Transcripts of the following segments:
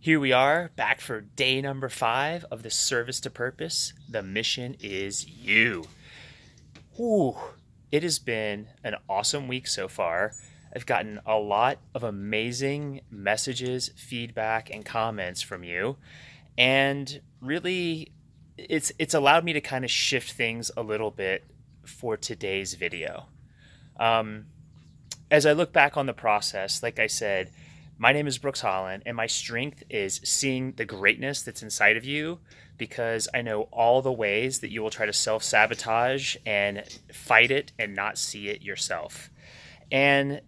Here we are, back for day number five of the service to purpose. The mission is you. Ooh, it has been an awesome week so far. I've gotten a lot of amazing messages, feedback, and comments from you. And really, it's it's allowed me to kind of shift things a little bit for today's video. Um, as I look back on the process, like I said, my name is Brooks Holland, and my strength is seeing the greatness that's inside of you because I know all the ways that you will try to self sabotage and fight it and not see it yourself. And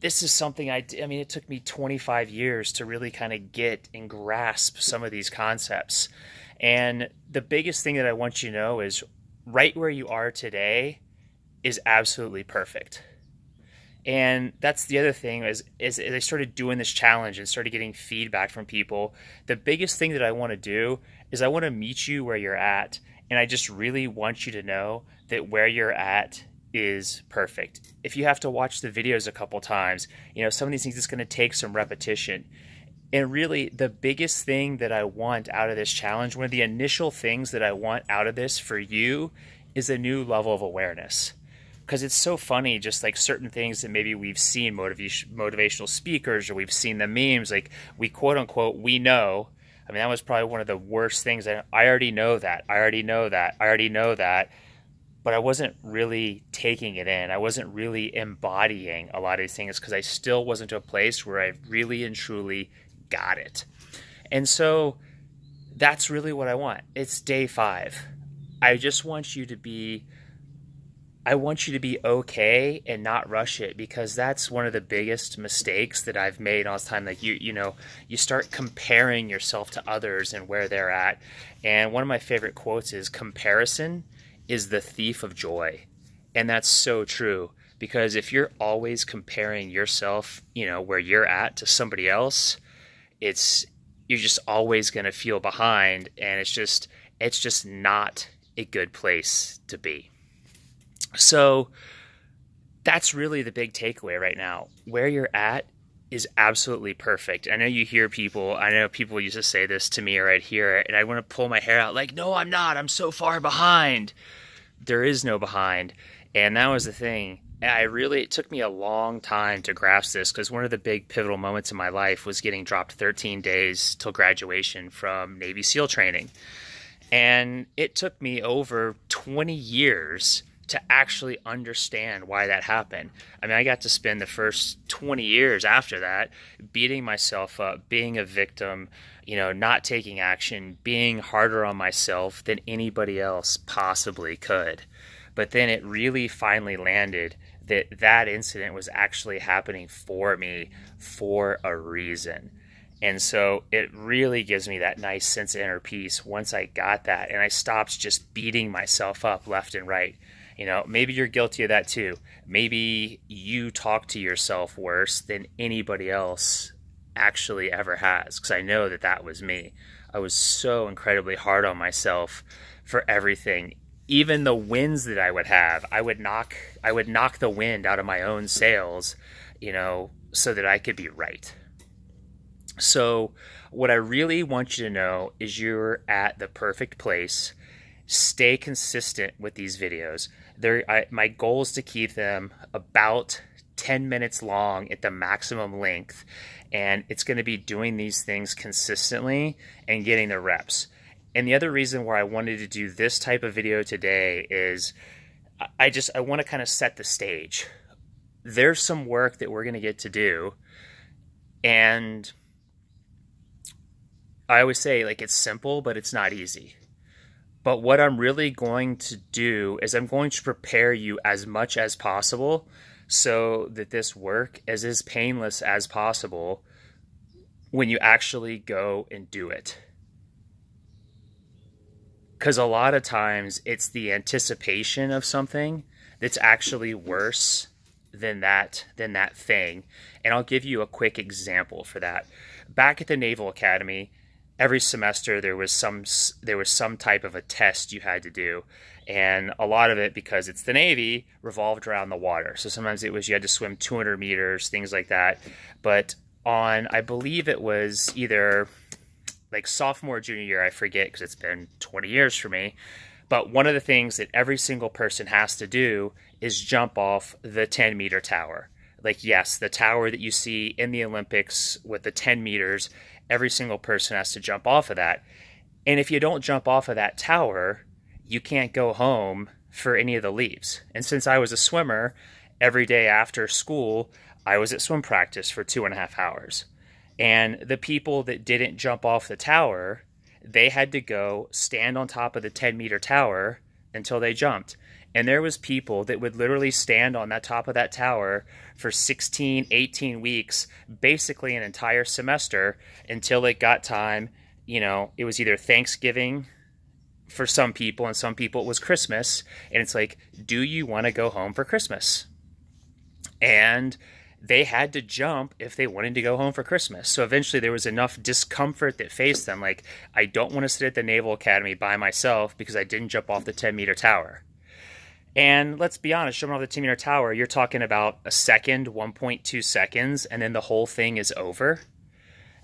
this is something I, I mean, it took me 25 years to really kind of get and grasp some of these concepts. And the biggest thing that I want you to know is right where you are today is absolutely perfect and that's the other thing is, is, I started doing this challenge and started getting feedback from people. The biggest thing that I want to do is I want to meet you where you're at. And I just really want you to know that where you're at is perfect. If you have to watch the videos a couple times, you know, some of these things it's going to take some repetition. And really, the biggest thing that I want out of this challenge, one of the initial things that I want out of this for you, is a new level of awareness because it's so funny just like certain things that maybe we've seen motivation motivational speakers or we've seen the memes like we quote unquote we know. I mean that was probably one of the worst things. I already know that i already know that i already know that but i wasn't really taking it in. I wasn't really embodying a lot of these things because i still wasn't to a place where i really and truly got it. And so that's really what i want. It's day five. I just want you to be I want you to be okay and not rush it because that's one of the biggest mistakes that I've made all the time. Like you, you know, you start comparing yourself to others and where they're at. And one of my favorite quotes is comparison is the thief of joy. And that's so true because if you're always comparing yourself, you know, where you're at to somebody else, it's you're just always going to feel behind and it's just it's just not a good place to be. So that's really the big takeaway right now. Where you're at is absolutely perfect. I know you hear people, I know people used to say this to me or I'd hear it, and I want to pull my hair out like, no, I'm not. I'm so far behind. There is no behind. And that was the thing. I really, it took me a long time to grasp this because one of the big pivotal moments in my life was getting dropped 13 days till graduation from Navy SEAL training. And it took me over 20 years to actually understand why that happened. I mean, I got to spend the first 20 years after that beating myself up, being a victim, you know, not taking action, being harder on myself than anybody else possibly could. But then it really finally landed that that incident was actually happening for me for a reason. And so it really gives me that nice sense of inner peace once I got that and I stopped just beating myself up left and right you know, maybe you're guilty of that too. Maybe you talk to yourself worse than anybody else actually ever has because I know that that was me. I was so incredibly hard on myself for everything. Even the wins that I would have, I would knock I would knock the wind out of my own sails, you know, so that I could be right. So, what I really want you to know is you're at the perfect place. Stay consistent with these videos there my goal is to keep them about 10 minutes long at the maximum length and it's going to be doing these things consistently and getting the reps. And the other reason why i wanted to do this type of video today is i just i want to kind of set the stage. There's some work that we're going to get to do and i always say like it's simple but it's not easy but what I'm really going to do is I'm going to prepare you as much as possible so that this work is as painless as possible when you actually go and do it. Because a lot of times it's the anticipation of something that's actually worse than that than that thing. And I'll give you a quick example for that. Back at the Naval Academy, every semester there was some there was some type of a test you had to do and a lot of it because it's the navy revolved around the water so sometimes it was you had to swim 200 meters things like that but on, I believe it was either like sophomore, junior year, I forget because it's been 20 years for me. But one of the things that every single person has to do is jump off the 10 meter tower. Like, yes, the tower that you see in the Olympics with the 10 meters, every single person has to jump off of that. And if you don't jump off of that tower, you can't go home for any of the leaves. And since I was a swimmer, every day after school, I was at swim practice for two and a half hours. And the people that didn't jump off the tower, they had to go stand on top of the 10 meter tower until they jumped. And there was people that would literally stand on that top of that tower for 16, 18 weeks, basically an entire semester until it got time. You know, it was either Thanksgiving for some people and some people it was Christmas. And it's like, do you want to go home for Christmas? And they had to jump if they wanted to go home for Christmas. So eventually there was enough discomfort that faced them. Like, I don't want to sit at the Naval Academy by myself because I didn't jump off the 10 meter tower. And let's be honest, jumping off the 10 meter tower, you're talking about a second, 1.2 seconds, and then the whole thing is over.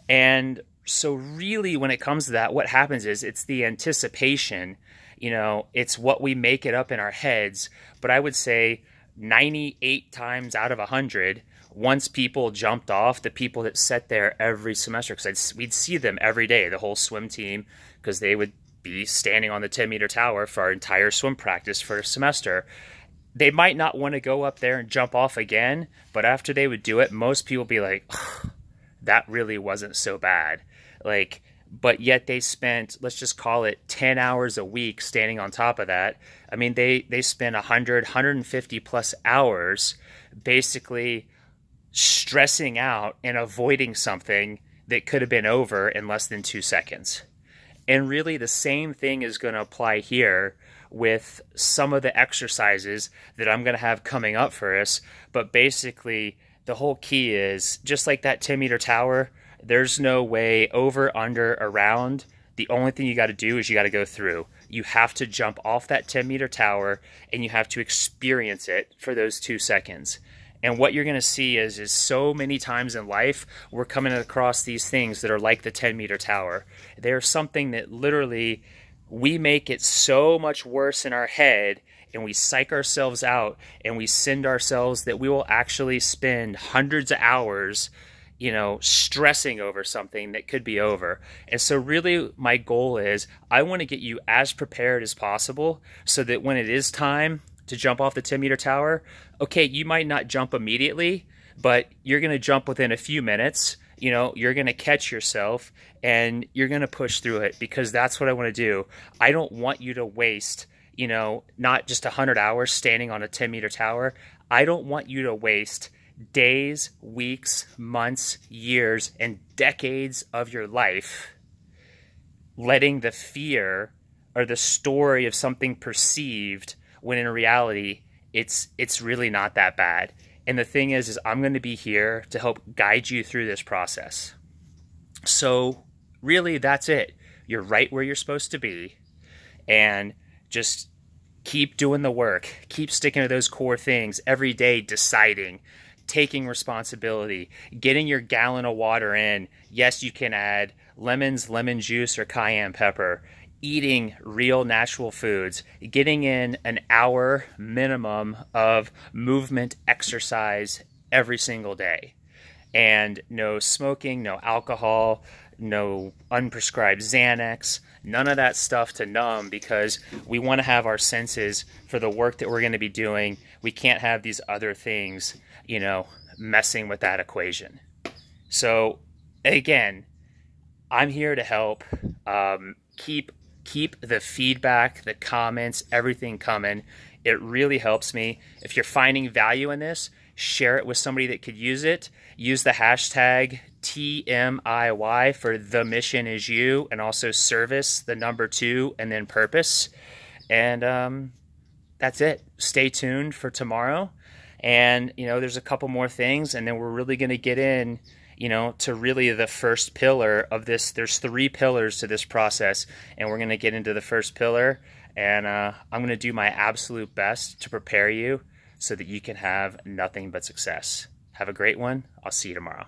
And so, really, when it comes to that, what happens is it's the anticipation. You know, it's what we make it up in our heads. But I would say 98 times out of 100, once people jumped off, the people that sat there every semester, because we'd see them every day, the whole swim team, because they would be standing on the 10 meter tower for our entire swim practice for a semester. They might not want to go up there and jump off again, but after they would do it, most people be like, that really wasn't so bad. Like, but yet they spent, let's just call it 10 hours a week standing on top of that. I mean, they, they spent 100, 150 plus hours basically stressing out and avoiding something that could have been over in less than two seconds. And really, the same thing is going to apply here with some of the exercises that I'm going to have coming up for us. But basically, the whole key is just like that 10 meter tower, there's no way over, under, around. The only thing you got to do is you got to go through. You have to jump off that 10 meter tower and you have to experience it for those two seconds. And what you're going to see is, is so many times in life, we're coming across these things that are like the 10 meter tower. They're something that literally we make it so much worse in our head and we psych ourselves out and we send ourselves that we will actually spend hundreds of hours you know stressing over something that could be over and so really my goal is i want to get you as prepared as possible so that when it is time to jump off the 10 meter tower, okay, you might not jump immediately, but you're going to jump within a few minutes. You know, you're going to catch yourself and you're going to push through it because that's what I want to do. I don't want you to waste, you know, not just 100 hours standing on a 10 meter tower. I don't want you to waste days, weeks, months, years, and decades of your life letting the fear or the story of something perceived when in reality it's it's really not that bad. And the thing is is I'm going to be here to help guide you through this process. So really that's it. You're right where you're supposed to be and just keep doing the work. Keep sticking to those core things every day deciding taking responsibility, getting your gallon of water in. Yes, you can add lemons, lemon juice, or cayenne pepper eating real natural foods, getting in an hour minimum of movement exercise every single day. And no smoking, no alcohol, no unprescribed Xanax, none of that stuff to numb because we want to have our senses for the work that we're going to be doing. We can't have these other things, you know, messing with that equation. So, again, I'm here to help um, keep keep the feedback, the comments, everything coming. It really helps me. If you're finding value in this, share it with somebody that could use it. Use the hashtag TMIY for the mission is you, and also service, the number two, and then purpose. And um, that's it. Stay tuned for tomorrow. And, you know, there's a couple more things, and then we're really going to get in you know, to really the first pillar of this. There's three pillars to this process, and we're going to get into the first pillar. And uh, I'm going to do my absolute best to prepare you so that you can have nothing but success. Have a great one. I'll see you tomorrow.